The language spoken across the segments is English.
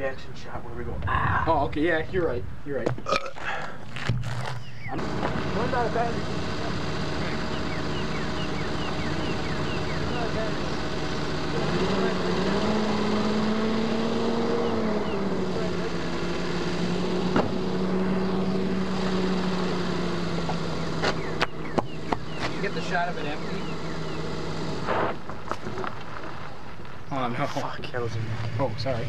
reaction shot where we go, ah. Oh, okay, yeah, you're right. You're right. I'm, Run out of battery. Run out of battery. get the shot of it empty. Oh no. Fuck, that was in Oh, sorry.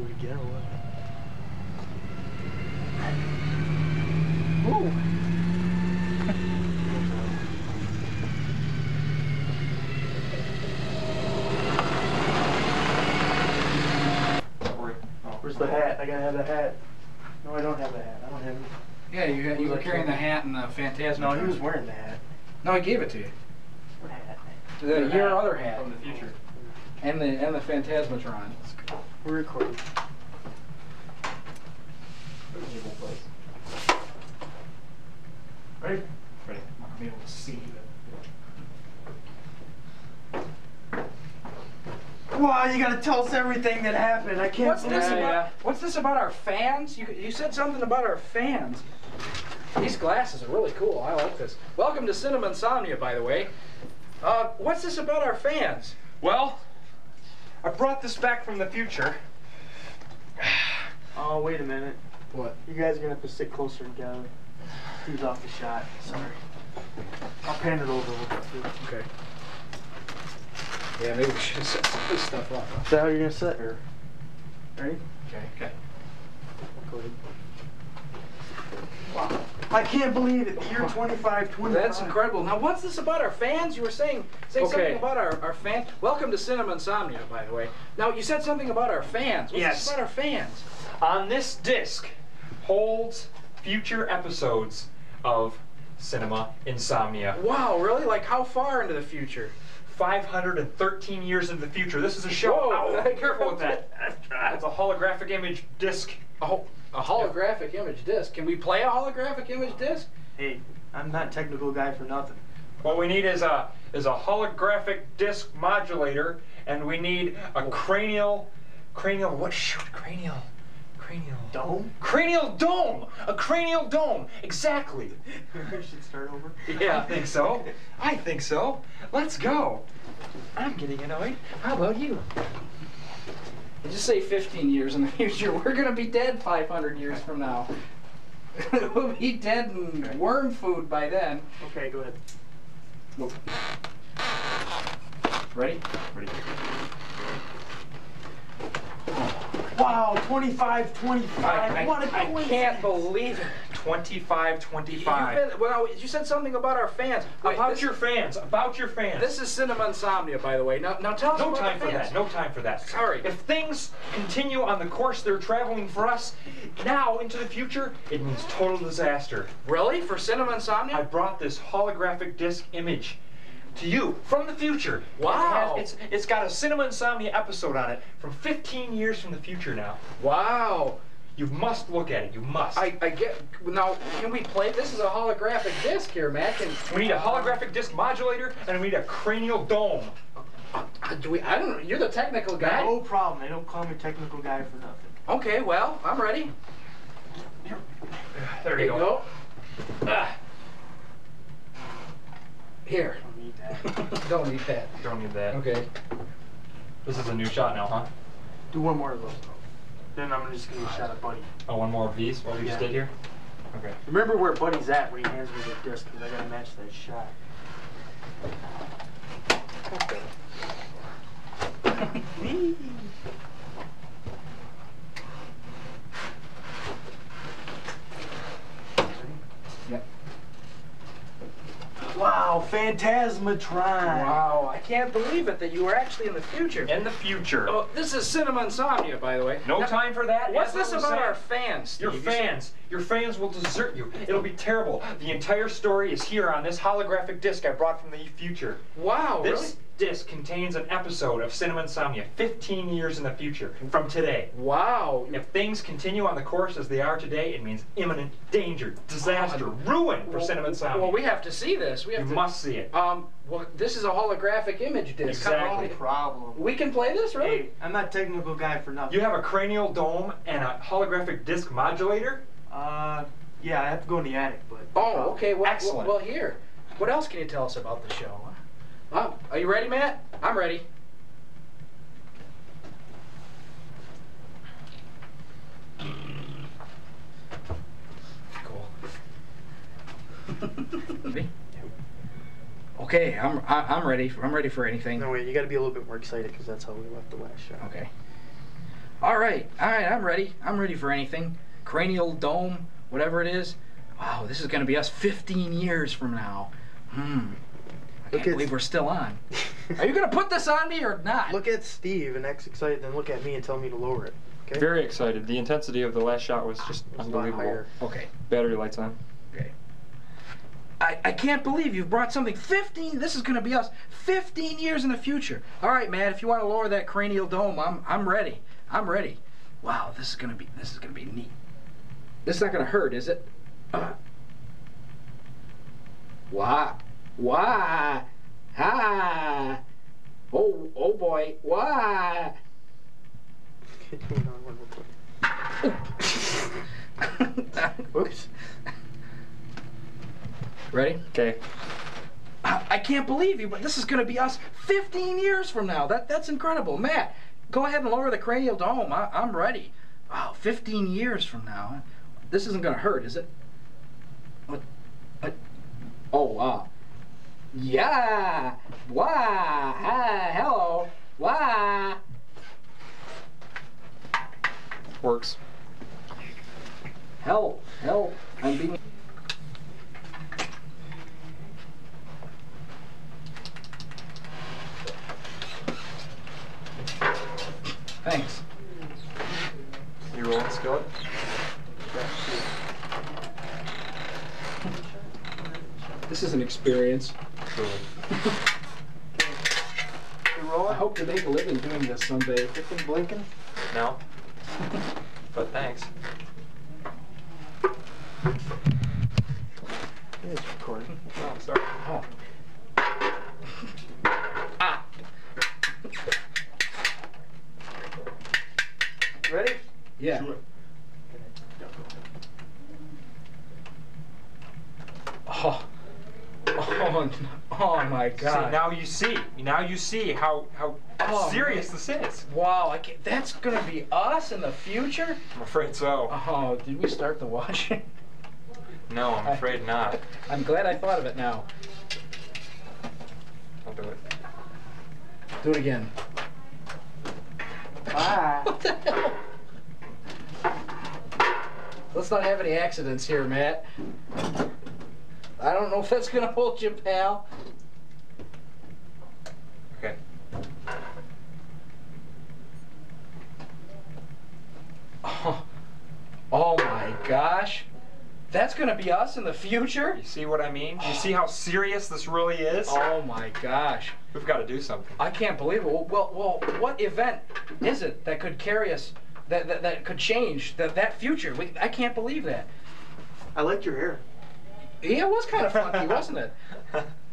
Do it again or what? Ooh. Where's the hat? I gotta have the hat. No, I don't have the hat. I don't have it. Yeah, you, you were carrying the hat and the Phantasm. No, he was wearing the hat. No, I gave it to you. What hat? The, your other hat. From the future. And the and the Phantasmatron. We're recording. Ready? Ready. I'm not gonna be able to see Wow, you gotta tell us everything that happened. I can't What's this it. about? What's this about our fans? You you said something about our fans. These glasses are really cool. I like this. Welcome to Cinema Insomnia, by the way. Uh, what's this about our fans? Well, I brought this back from the future. Oh, wait a minute. What? You guys are gonna have to sit closer together. He's off the shot. Sorry. I'll pan it over a little bit too. Okay. Yeah, maybe we should set some of this stuff up. Is that how you're gonna sit her? Ready? Okay. Okay. Go ahead. Wow. I can't believe it. Year 25, 25. That's incredible. Now, what's this about our fans? You were saying saying Okay. something about our, our fans. Welcome to Cinema Insomnia, by the way. Now, you said something about our fans. What's Yes. this about our fans? On this disc holds future episodes of Cinema Insomnia. Wow, really? Like how far into the future? 513 years into the future. This is a show. Whoa. Ow, be careful with that. It's a holographic image disc. Oh, a holographic image disc. Can we play a holographic image disc? Hey, I'm not technical guy for nothing. What we need is a is a holographic disc modulator, and we need a oh. cranial, cranial. What shoot? Cranial, cranial. Dome? Cranial dome. A cranial dome. Exactly. we should start over. Yeah, I think so. I think so. Let's go. I'm getting annoyed. How about you? You just say 15 years in the future. We're gonna be dead 500 years from now. we'll be dead in worm food by then. Okay, go ahead. Ready? Ready. Wow, 25, 25. I- I- what a I can't believe it. 25, You've 25. been, well, you said something about our fans. Wait, About this, your fans. About your fans. This is Cinema Insomnia, by the way. Now, now tell us no about time our for fans. that. No time for that. Sorry. If things continue on the course they're traveling for us now into the future, it means total disaster. Really? For Cinema Insomnia? I brought this holographic disc image to you from the future. Wow. It has- it's it's got a Cinema Insomnia episode on it from 15 years from the future now. wow. You must look at it. You must. I, I get. Now, can we play? This is a holographic disc here, Matt. Can, we need a holographic disc modulator and we need a cranial dome. Uh, do we? I don't know. You're the technical guy. No problem. They don't call me technical guy for nothing. Okay, well, I'm ready. There Here you go. Ah. Here. Don't need that. Don't need that. Don't need that. Okay. This is a new shot now, huh? Do one more of those. Then I'm gonna just gonna shot at Buddy. Oh, one more of these? What we just Yeah. did here? Okay. Remember where Buddy's at when he hands me the disc, because I gotta match that shot. Phantasmatron. Wow, I can't believe it that you were actually in the future. In the future. Oh, this is Cinema Insomnia, by the way. No Now, time for that. What's this about saying. our fans? Your Steve? You fans, your fans will desert you. It'll be terrible. The entire story is here on this holographic disc I brought from the future. Wow, This really? disc contains an episode of Cinema Insomnia 15 years in the future from today. Wow. If things continue on the course as they are today, it means imminent danger, disaster, ruin for Well, Cinema Insomnia. Well, we have to see this. We you to. must see it. Um. Well, this is a holographic image disc. Exactly. No problem. We can play this, really? Hey, I'm not a technical guy for nothing. You have a cranial dome and a holographic disc modulator. Uh, yeah, I have to go in the attic, but. Oh, okay. Well, Excellent. Well, here. What else can you tell us about the show? Huh? are you ready, Matt? I'm ready. Cool. Ready? okay, I'm I, I'm ready. I'm ready for anything. No, wait, you gotta be a little bit more excited because that's how we left the last show. Okay. All right, all right, I'm ready. I'm ready for anything. Cranial dome, whatever it is. Wow, this is gonna be us 15 years from now. Hmm. I Look can't believe we're still on. Are you gonna put this on me or not? Look at Steve and act excited, then look at me and tell me to lower it. Okay? Very excited. The intensity of the last shot was just It's a lot unbelievable. Okay. Battery lights on. Okay. I, I can't believe you've brought something 15. This is gonna be us 15 years in the future. All right, man. If you want to lower that cranial dome, I'm I'm ready. I'm ready. Wow, this is gonna be this is gonna be neat. This is not gonna hurt, is it? Uh. Why? Why? Ah. Oh oh boy. Why? Hang on one real quick. Oops. Ready? Okay. I can't believe you, but this is going to be us 15 years from now. That that's incredible, Matt. Go ahead and lower the cranial dome. I, I'm ready. Wow, 15 years from now. This isn't going to hurt, is it? What? What? Oh wow. Yeah. Wow. Hi. Hello. Wow. Works. Help. Help. I'm being. Thanks. You rolling skillet? This is an experience. Truly. You roll I hope to make a living doing this someday. This thing blinking? No. But thanks. It's recording. Oh, sorry. Oh. Ah. Ready? Yeah. Oh. Oh, n- oh my See, God. Now you see. Now you see how how Oh, serious this is. wow, I can't, that's gonna be us in the future? I'm afraid so. Oh, did we start the watching? No, I'm afraid not. I'm glad I thought of it now. I'll do it. Do it again. Bye. What the hell? Let's not have any accidents here, Matt. I don't know if that's gonna hold you, pal. Okay. Oh, oh my gosh. That's gonna be us in the future? You see what I mean? You see how serious this really is? Oh my gosh. We've got to do something. I can't believe it. Well, well, well what event is it that could carry us, that, that, that could change that, that future? We, I can't believe that. I liked your hair. Yeah, it was kind of funky, wasn't it?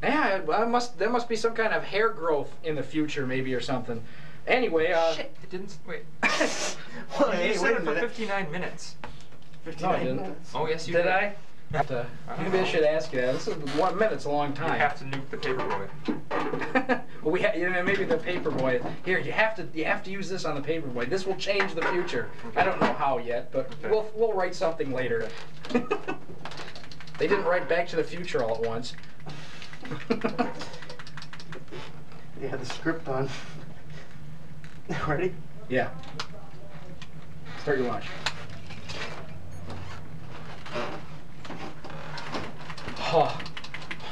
Yeah, I must. There must be some kind of hair growth in the future, maybe, or something. Anyway, uh, Shit, it didn't. Wait. Well, you hey, said it for 59 minutes. No, I didn't. Oh, yes, you Did did. I? Have to, uh-huh. maybe I should ask you that. This is one minute's a long time. You have to nuke the paperboy. well, we ha- you know, maybe the paperboy. Here, you have to you have to use this on the paperboy. This will change the future. I don't know how yet, but Okay. we'll we'll write something later. they didn't write Back to the Future all at once. You had the script on. Ready? yeah. Start your watch. Oh,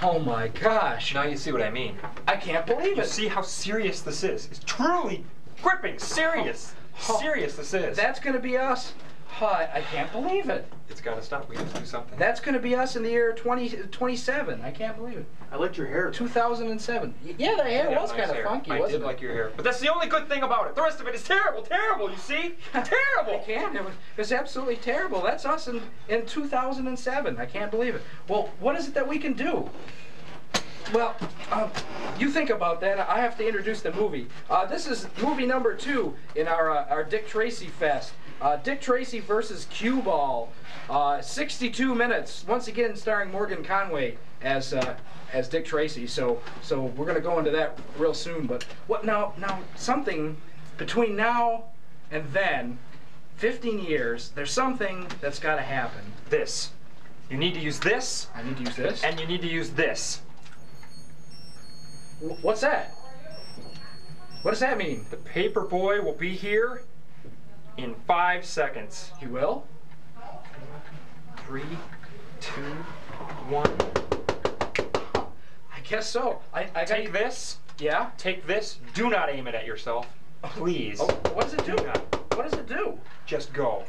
Oh my gosh. Now you see what I mean. I can't believe You it. see how serious this is. It's truly gripping, serious. Oh. oh. Serious this is. That's gonna be us. Oh, I I can't believe it. It's gotta stop. We have to do something. That's gonna be us in the year 20, 27. I can't believe it. I liked your hair. 2007. Y- Yeah, the hair Yeah, was nice kind of hair. funky, I wasn't did it? like your hair. But that's the only good thing about it. The rest of it is terrible, terrible, you see? I terrible. can't. It was, it was absolutely terrible. That's us in, in 2007. I can't believe it. Well, what is it that we can do? Well, uh, you think about that. I have to introduce the movie. Uh, this is movie number two in our uh, our Dick Tracy Fest. Uh, Dick Tracy versus Cue Ball. Uh, 62 minutes. Once again, starring Morgan Conway as uh, as Dick Tracy. So so we're gonna go into that real soon. But what now? Now something between now and then, 15 years. There's something that's got to happen. This. You need to use this, I need to use this. and you need to use this. Wh- What's that? What does that mean? The paper boy will be here in five seconds. He will? Three, two, one. I guess so. I, I got Take this. Yeah? Take this. Do not aim it at yourself. Please. Oh, what does it do? Do. What does it do? Just go.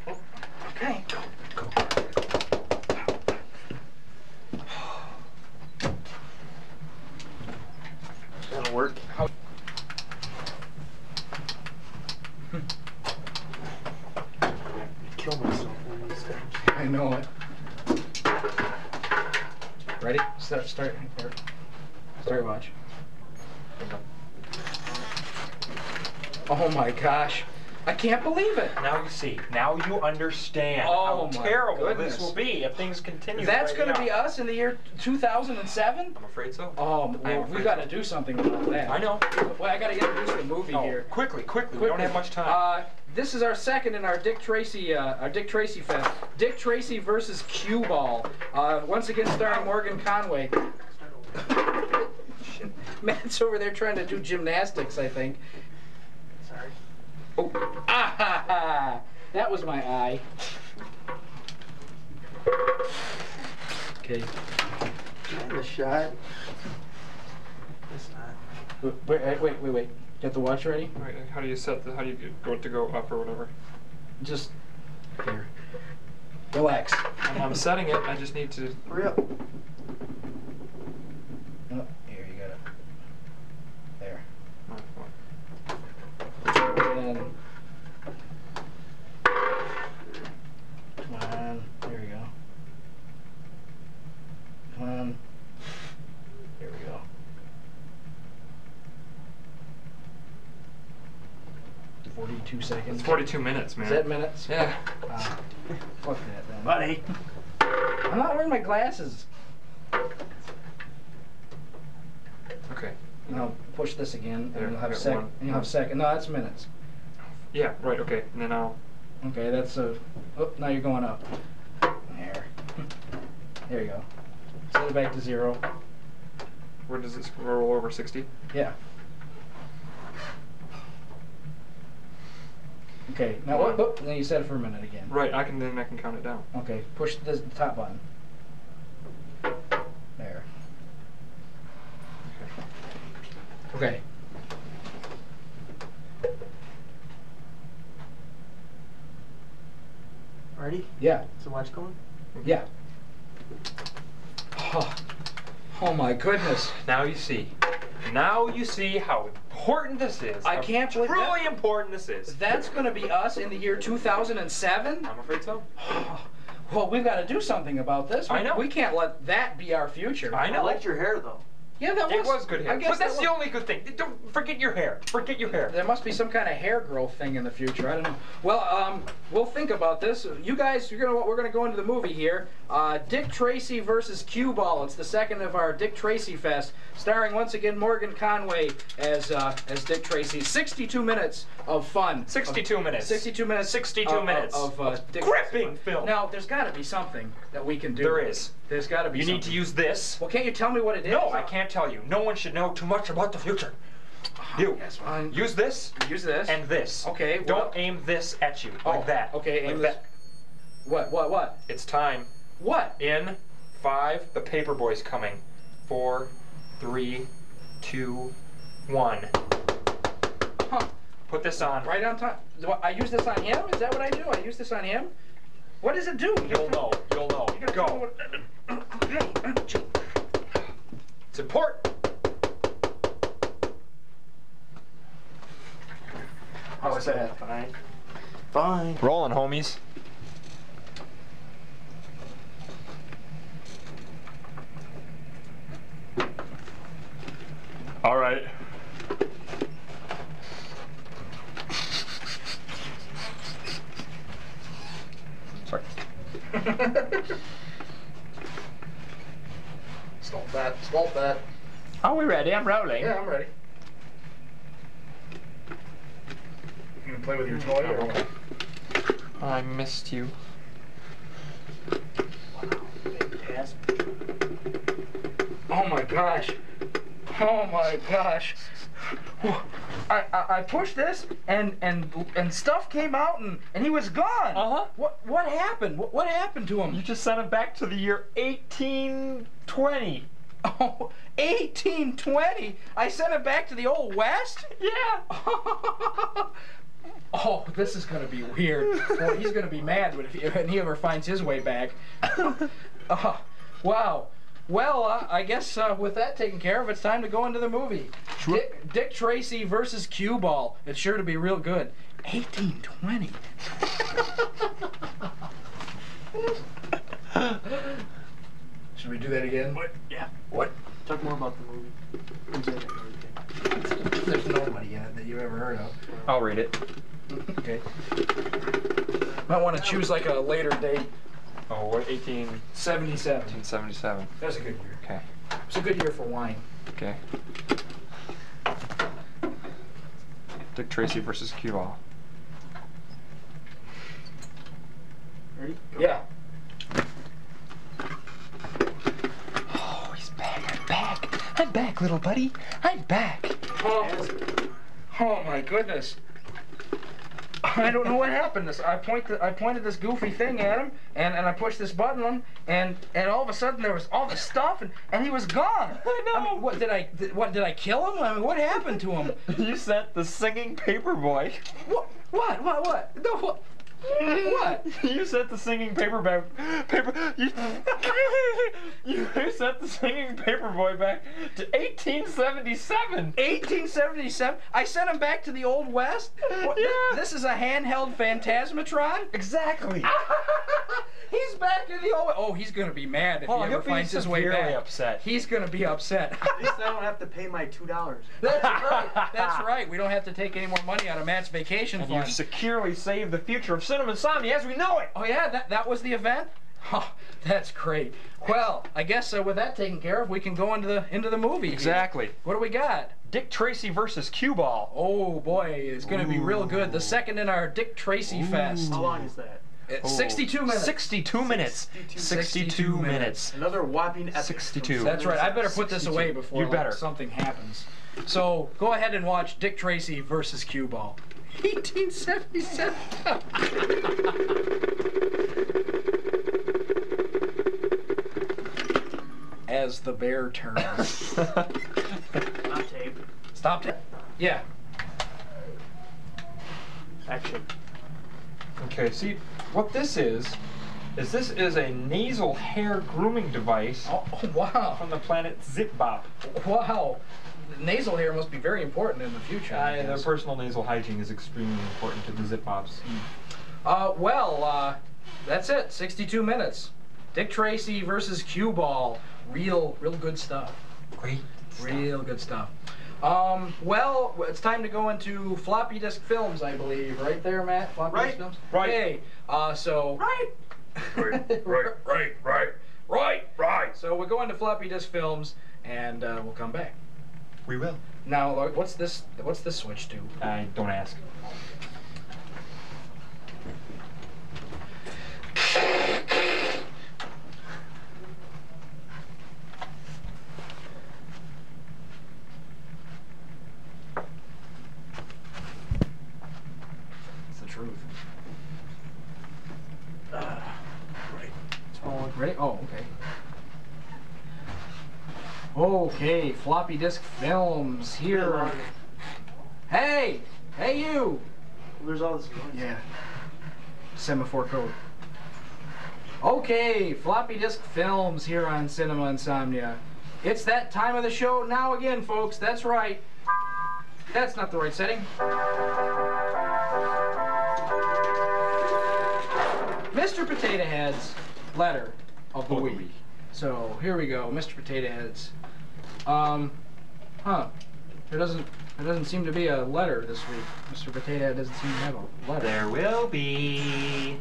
Okay, go, go. That'll work. How- Kill myself one of these days. I know it. Ready? Start, start, or- start watch. Oh my gosh. I can't believe it. Now you see. Now you understand Oh how terrible goodness. this will be if things continue. That's right going to be us in the year 2007? I'm afraid so. Oh, well, we afraid got so. to do something about that. I know. Well, I got to introduce the movie Oh, here. quickly, quickly. We don't have much time. Uh, this is our second in our Dick Tracy, uh, our Dick Tracy fest. Dick Tracy versus Cue Ball. Uh, once again, starring Morgan Conway. Matt's over there trying to do gymnastics, I think. Sorry. Oh, ah ha ha! That was my eye. Okay. In the shot. It's not. Wait, wait, wait, wait, wait. Get the watch ready? Right, how do you set the? How do you get, go to go up or whatever? Just here. Relax. I'm, I'm setting it. I just need to. Hurry up. Oh, here you got it. There. oh, And then, come on, there we go. Come on. There we go. Forty-two seconds. It's 42 minutes, man. Is that minutes? Yeah. Ah, fuck that then. Buddy. I'm not wearing my glasses. Okay. And I'll push this again, There, and you'll have a second. one. And you'll have second. No, that's minutes. Yeah. Right. Okay. And then I'll. Okay, that's a. Oh, now you're going up. There. There you go. Set it back to zero. Where does this roll over 60? Yeah. Okay. Now what? Oh, then you set it for a minute again. Right. I can then I can count it down. Okay. Push this the top button. There. Okay. Ready? Yeah. Is the watch going? Yeah. Oh, oh my goodness. Now you see. Now you see how important this is. I can't believe Truly that- important this is. That's going to be us in the year 2007? I'm afraid so. Well, we've got to do something about this. We, I know. We can't let that be our future. I know. I know. liked your hair though. Yeah, that It was, was good hair. I guess but that's that the only good thing. Don't forget your hair. Forget your hair. There must be some kind of hair growth thing in the future. I don't know. Well, um, we'll think about this. You guys, you're gonna we're gonna go into the movie here. Uh, Dick Tracy versus Cue Ball. It's the second of our Dick Tracy Fest, starring once again Morgan Conway as uh, as Dick Tracy. 62 minutes of fun. 62 Of- minutes. 62 minutes. 62 of- minutes of, of uh, Dick gripping film. Now, there's got to be something that we can do. There is. There's got to be. You need to use this. Well, can't you tell me what it is? No, I can't tell you. No one should know too much about the future. You. Yes, fine. Use this Use this. and this. Okay, Don't aim this at you Oh, like that. okay, Like aim that. What? What? What? It's time. What? In five, the paper boy's coming. four, three, two, one. Huh. Put this on. Right on time. Do I I use this on him? Is that what I do? I use this on him? What does it do? You'll know. You'll know. You gotta Go. what- Hey, It's important. How was that? Fine. Fine. Rolling, homies. All right. Sorry. Stop that. Stop that. Are we ready? I'm rolling. Yeah, I'm ready. You gonna play with your toy or what? I missed you. Fantastic. Oh my gosh. Oh my gosh. I, I, I pushed this and and and stuff came out and, and he was gone. Uh-huh. What what happened? What, what happened to him? You just sent him back to the year 1820. Oh, 1820. I sent him back to the old west. Yeah. oh, this is gonna be weird. Boy, he's gonna be mad when he, when he ever finds his way back. Uh, wow. Well, uh, I guess uh, with that taken care of, it's time to go into the movie. Dick, Dick Tracy versus Cue Ball. It's sure to be real good. 1820. Should we do that again? What? Yeah. What? Talk more about the movie. Who's in it. There's nobody in it that you've ever heard of. I'll read it. Okay. Might want to choose like a later date. Oh, what? 18, 77. 1877. That's a good year. Okay. It's a good year for wine. Okay. Dick Tracy versus Cue Ball. Ready? Go. Yeah. Oh, he's back. I'm back. I'm back, little buddy. I'm back. Oh, oh my goodness. I don't know what happened. This I point the, I pointed this goofy thing at him, and, and I pushed this button on, and and all of a sudden there was all this stuff, and, and he was gone. I know. mean, what did I did, what did I kill him? I mean, what happened to him? You sent the singing paper boy. What what what what? No what? What? You sent the singing paper back. Paper. You, you sent the singing paper boy back to 1877. 1877. I sent him back to the old west. What, Yeah. This is a handheld phantasmatron. Exactly. he's back in the old. Oh, he's gonna be mad if Oh, he ever he'll be finds his way severely back. upset. He's gonna be upset. At least I don't have to pay my two dollars. That's right. That's right. We don't have to take any more money out of Matt's vacation And fund. you've securely saved the future of Cinema Insomnia as we know it. Oh yeah, that that was the event. Oh, that's great. Well, I guess uh, with that taken care of, we can go into the into the movie. Exactly. What do we got? Dick Tracy versus Cue Ball. Oh boy, it's gonna be real good. The second in our Dick Tracy Fest. How long is that? It's 62 minutes. 62 minutes. 62 62 minutes. Another whopping epic. 62. That's right. I better put this away before You like, better. something happens. So go ahead and watch Dick Tracy versus Cue Ball. 1877. As the bear turns. Stop tape. Stop it. Yeah. Action. Okay, see, what this is, is this is a nasal hair grooming device Oh, oh, wow. from the planet Zipbop. Wow. Nasal hair must be very important in the future. Uh, their personal nasal hygiene is extremely important to the Zipbops. Uh, well, uh, that's it. 62 minutes. Dick Tracy versus Cue Ball. Real, real good stuff. Great. Real good stuff. Um, well, it's time to go into floppy disk films, I believe. Right there, Matt? Floppy Right. disk films? Right. Okay, uh, so. Right. right, right, right, right, right. So we'll go into floppy disk films, and uh, we'll come back. We will. Now, what's this? What's this switch to? I don't ask. It's the truth. Uh, right. Oh, ready? Oh, okay. Okay, floppy disk films here. Hey, hey you. There's all this noise. Yeah. Semaphore code. Okay, floppy disk films here on Cinema Insomnia. It's that time of the show now again, folks. That's right. That's not the right setting. Mr. Potato Head's letter of the Of the week. week. So here we go, Mr. Potato Heads. Um, huh? There doesn't there doesn't seem to be a letter this week. Mr. Potato doesn't seem to have a letter. There will be.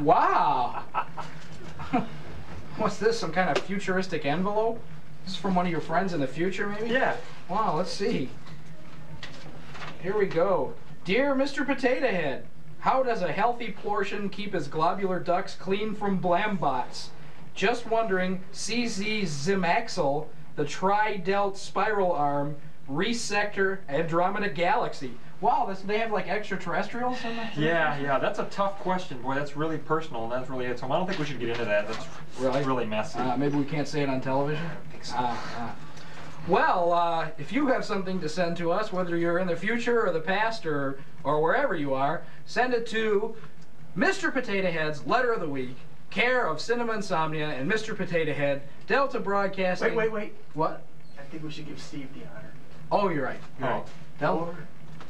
wow. What's this? Some kind of futuristic envelope? This is from one of your friends in the future, maybe? Yeah. Wow, let's see. Here we go. Dear Mr. Potato Head, how does a healthy portion keep his globular ducts clean from blambots? Just wondering, CZ Zimaxel, the tri-delt spiral arm, resector Andromeda Galaxy. Wow, this, they have like extraterrestrials in the Yeah, yeah, that's a tough question, boy. That's really personal, and that's really it. So I don't think we should get into that. That's Really? really messy. Uh, maybe we can't say it on television? I don't think so. Ah, ah. Well, uh, if you have something to send to us, whether you're in the future or the past or, or wherever you are, send it to Mr. Potato Head's Letter of the Week, care of Cinema Insomnia and Mr. Potato Head, Delta Broadcasting. Wait, wait, wait. What? I think we should give Steve the honor. Oh, you're right. You're Oh. right. Delta.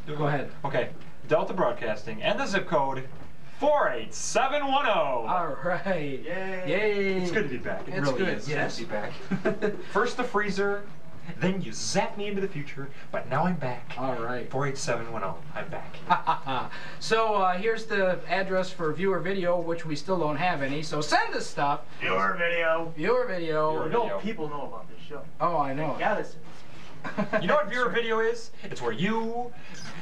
Or- Go ahead. Okay, Delta Broadcasting and the zip code 48710. All right. Yay. Yay. It's good to be back. It It's really good, is yes. good to be back. First the freezer, then you zap me into the future, but now I'm back. All right. 48710. I'm back. so uh, here's the address for viewer video, which we still don't have any. So send us stuff. Viewer video. Viewer video. Viewer You know, video. people know about this show. Oh, I know. Gotta send You know what viewer video is? It's where you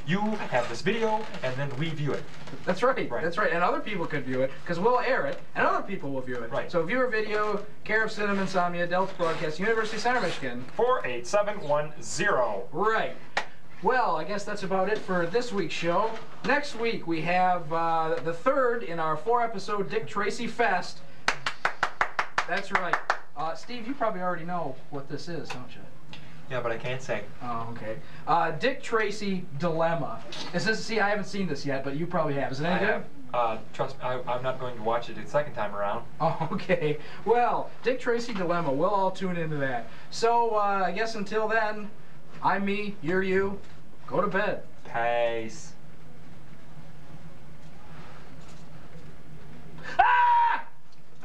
you have this video and then we view it. That's right. Right. That's right. And other people could view it because we'll air it, and other people will view it. Right. So viewer video, care of Cinema Insomnia, Delta Broadcast, University of Center, Michigan. 48710. Right. Well, I guess that's about it for this week's show. Next week we have uh, the third in our four-episode Dick Tracy Fest. That's right. Uh, Steve, you probably already know what this is, don't you? Yeah, but I can't say. Oh, okay. Uh, Dick Tracy Dilemma. Is this? See, I haven't seen this yet, but you probably have. Is it any I good? have. Uh, trust me, I, I'm not going to watch it a second time around. Oh, okay. Well, Dick Tracy Dilemma. We'll all tune into that. So, uh, I guess until then, I'm me, you're you. Go to bed. Peace. Ah!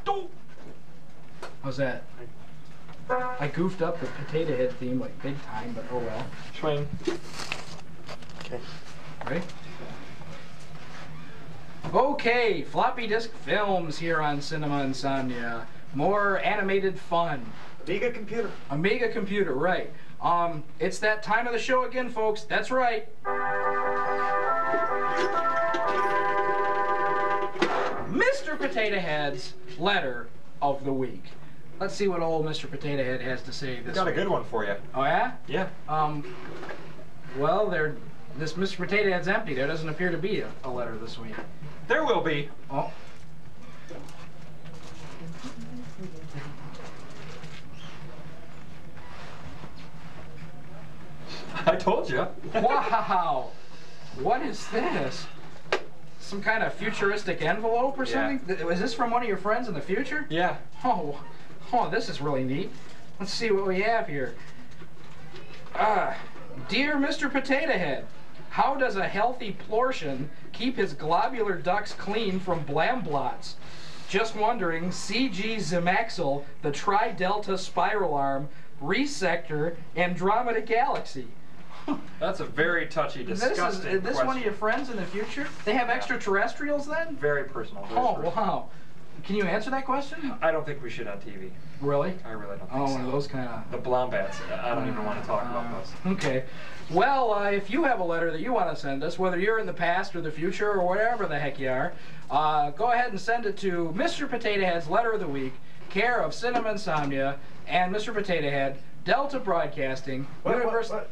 Don't. How's that? I goofed up the potato head theme like big time, but oh well. Swing. Okay. Ready? Okay, floppy disk films here on Cinema Insomnia. More animated fun. Amiga computer. Amiga computer, right. Um, it's that time of the show again, folks. That's right. Mr. Potato Head's letter of the week. Let's see what old Mr. Potato Head has to say this Got a good one for you. Oh yeah? Yeah. Um, well, there. This Mr. Potato Head's empty. There doesn't appear to be a, a letter this week. There will be. Oh. I told you. Wow! What is this? Some kind of futuristic envelope or Yeah. something? Th- Was this from one of your friends in the future? Yeah. Oh, oh, this is really neat. Let's see what we have here. Ah, dear Mr. Potato Head, how does a healthy portion keep his globular ducts clean from blamblots? Just wondering, CG Zimaxel, the tri-delta spiral arm, resector, Andromeda Galaxy. That's a very touchy, This disgusting is, is this one of your friends in the future? They have Yeah. extraterrestrials then? Very personal. very Oh, personal. wow. Can you answer that question? I don't think we should on TV. Really? I really don't think Oh, so. one of those kind of. The Blombats. I don't even want to talk about those. Okay. Well, uh, if you have a letter that you want to send us, whether you're in the past or the future or whatever the heck you are, uh, go ahead and send it to Mr. Potato Head's Letter of the Week, care of Cinema Insomnia and Mr. Potato Head, Delta Broadcasting, What, what, Univers- what?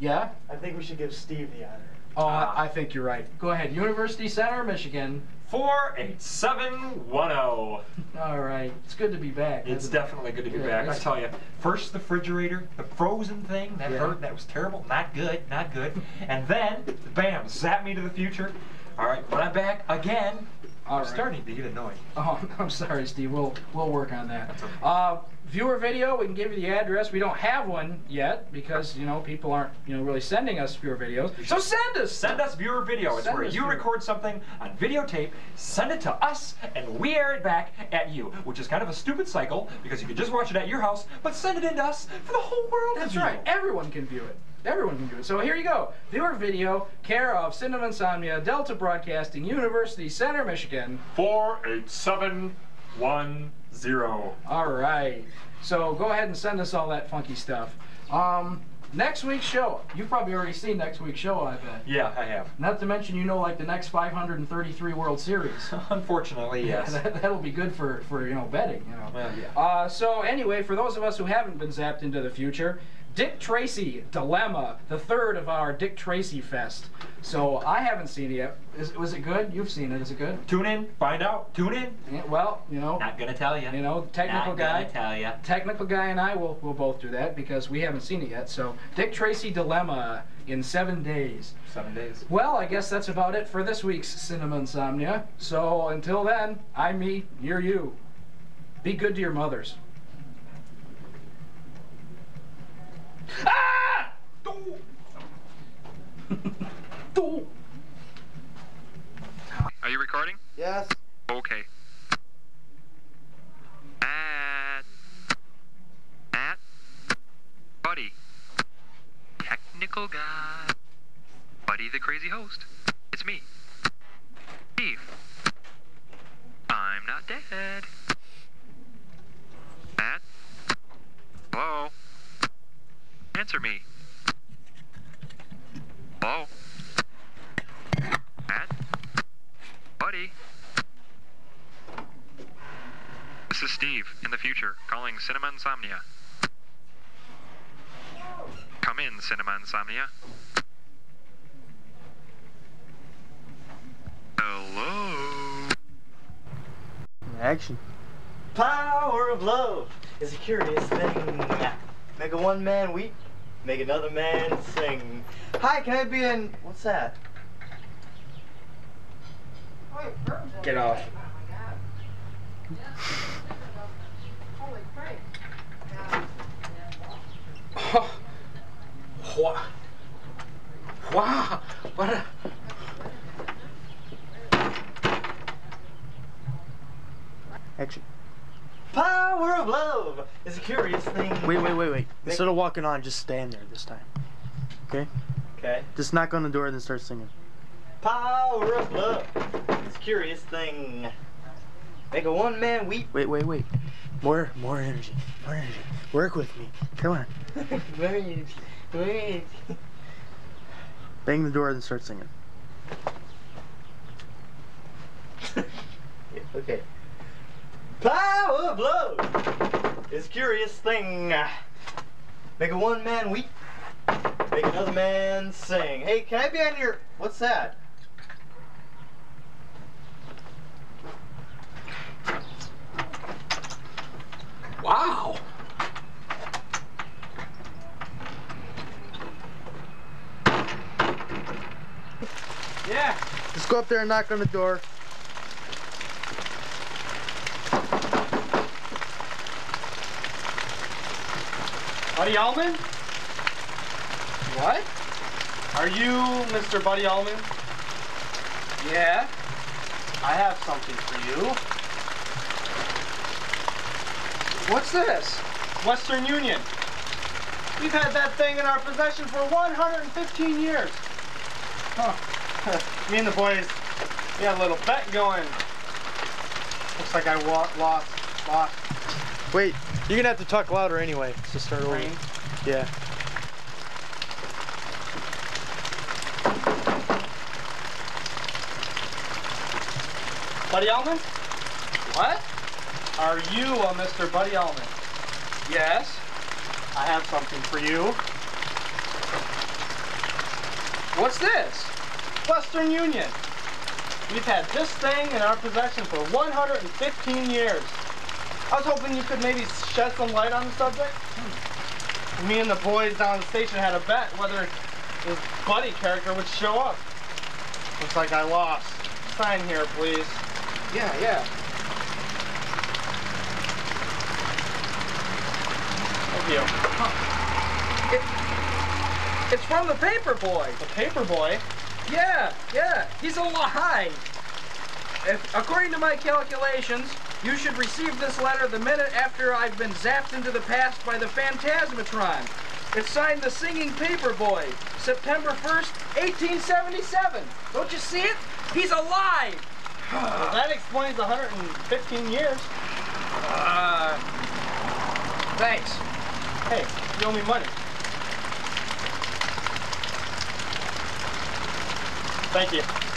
Yeah? I think we should give Steve the honor. Oh, Ah. I, I think you're right. Go ahead. University Center, Michigan. 48710. All right. It's good to be back. It's definitely good to be Yeah, back. I tell you, first the refrigerator, the frozen thing that Yeah. hurt, that was terrible, not good, not good. And then, bam, zap me to the future. All right, when I'm back again, All I'm right. starting to get annoyed. Oh, I'm sorry, Steve. We'll we'll work on that. That's okay. Uh, viewer video, we can give you the address. We don't have one yet because you know people aren't you know really sending us viewer videos. So send us. Send us viewer video. It's Send where us you viewer- record something on videotape, send it to us, and we air it back at you, which is kind of a stupid cycle because you could just watch it at your house, but send it in to us for the whole world to That's view. right. Everyone can view it. Everyone can view it. So here you go. Viewer video, care of Cinema Insomnia, Delta Broadcasting, University Center, Michigan. 48710. All right. So go ahead and send us all that funky stuff. Um, next week's show. You've probably already seen next week's show, I bet. Yeah, I have. Not to mention, you know, like the next 533 World Series. Unfortunately, yes. that, that'll be good for, for you know betting. You know. Well, yeah. Uh, so anyway, for those of us who haven't been zapped into the future, Dick Tracy Dilemma, the third of our Dick Tracy Fest. So I haven't seen it yet. Is, was it good? You've seen it. Is it good? Tune in, find out. Tune in. Yeah, well, you know, Not gonna tell you. you know, technical Not guy. gonna tell you. Technical guy and I will will both do that because we haven't seen it yet. So Dick Tracy Dilemma in seven days. Seven days. Well, I guess that's about it for this week's Cinema Insomnia. So until then, I'm me, you're you. Be good to your mothers. Ah! Are you recording? Yes. Okay. Matt. Matt. Buddy. Technical guy. Buddy the crazy host. It's me. Steve. I'm not dead. Matt. Hello. Answer me. Hello. Matt. Buddy. This is Steve, in the future, calling Cinema Insomnia. Come in, Cinema Insomnia. Hello. Action. Power of love is a curious thing. Make a one man weep, make another man sing. Hi, can I be in. What's that? Get off. Holy crap. Wow. Wow. What a. Action. Power of love is a curious thing. Wait, wait, wait, wait. Instead of walking on, just stand there this time. Okay? Okay. Just knock on the door and then start singing. Power of love is a curious thing. Make a one man weep. Wait, wait, wait. More, more energy. More energy. Work with me. Come on. Wait, wait. Bang the door and start singing. okay. Power of love is a curious thing. Make a one man weep, make another man sing. Hey, can I be on your. What's that? Wow. Yeah. Just go up there and knock on the door. Buddy Allman? What? Are you Mr. Buddy Allman? Yeah. I have something for you. What's this? Western Union. We've had that thing in our possession for 115 years. Huh. Me and the boys, we had a little bet going. Looks like I lost. Lost. Wait, you're gonna have to talk louder anyway to start over. Rain. Yeah. Buddy Allman? What? Are you a Mr. Buddy Allman? Yes. I have something for you. What's this? Western Union. We've had this thing in our possession for 115 years. I was hoping you could maybe shed some light on the subject. Me and the boys down at the station had a bet whether this Buddy character would show up. Looks like I lost. Sign here, please. Yeah, yeah. Thank you. It's from the paper boy. The paper boy. Yeah, yeah. He's alive. If, according to my calculations, you should receive this letter the minute after I've been zapped into the past by the Phantasmatron. It's signed the Singing Paperboy, September 1st, 1877. Don't you see it? He's alive. Well, that explains 115 years. Uh, thanks. Hey, you owe me money. Thank you.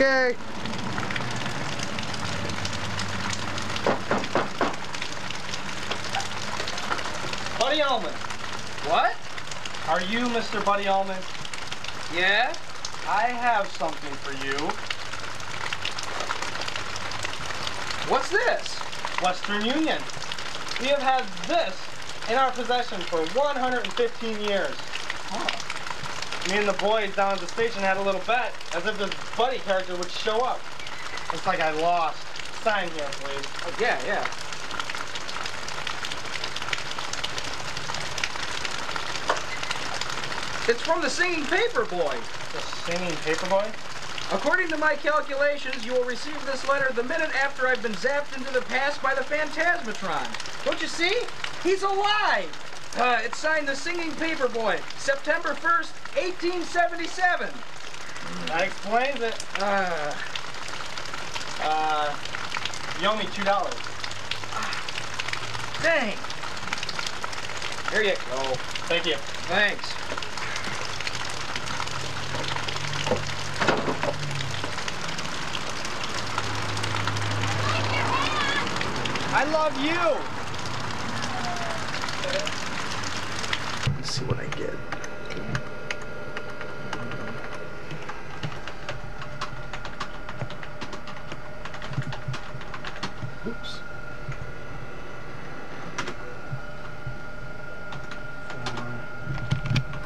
Okay. Buddy Allman. What? Are you Mr. Buddy Allman? Yeah? I have something for you. What's this? Western Union. We have had this in our possession for 115 years. Me and the boys down at the station had a little bet as if this Buddy character would show up. It's like I lost. Sign here, please. Oh, yeah, yeah. It's from the Singing Paper Boy. The singing paper boy? According to my calculations, you will receive this letter the minute after I've been zapped into the past by the Phantasmatron. Don't you see? He's alive! Uh, it's signed the Singing Paper Boy, September 1st, 1877. That explains it. Uh, Uh, you owe me two dollars. dang. Here you go. Thank you. Thanks. I love you. Let's see what I get. Oops.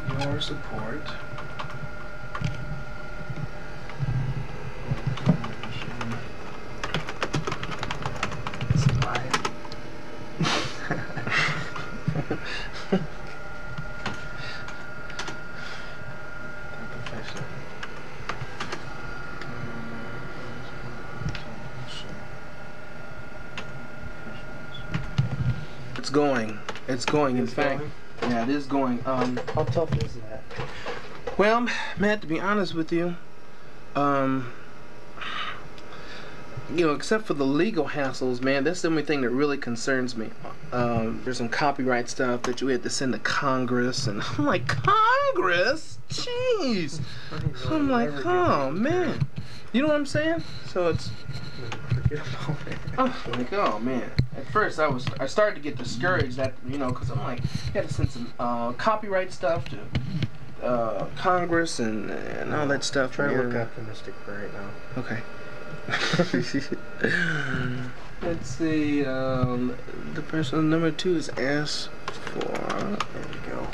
For your support. It's going. It's going. In It's fact, going? yeah, it is going. Um, How tough is that? well, Matt, to be honest with you, um, you know, except for the legal hassles, man, that's the only thing that really concerns me. Um, there's some copyright stuff that you had to send to Congress, and I'm like, Congress? Jeez. I'm like, oh man. You know what I'm saying? So it's Oh, like, oh man. At first, I was I started to get discouraged that you know because I'm like, you had to send some uh, copyright stuff to uh, Congress and and all that stuff. Try to look optimistic for right now. Okay. Let's see. Um, the person number two is asked for. There we go.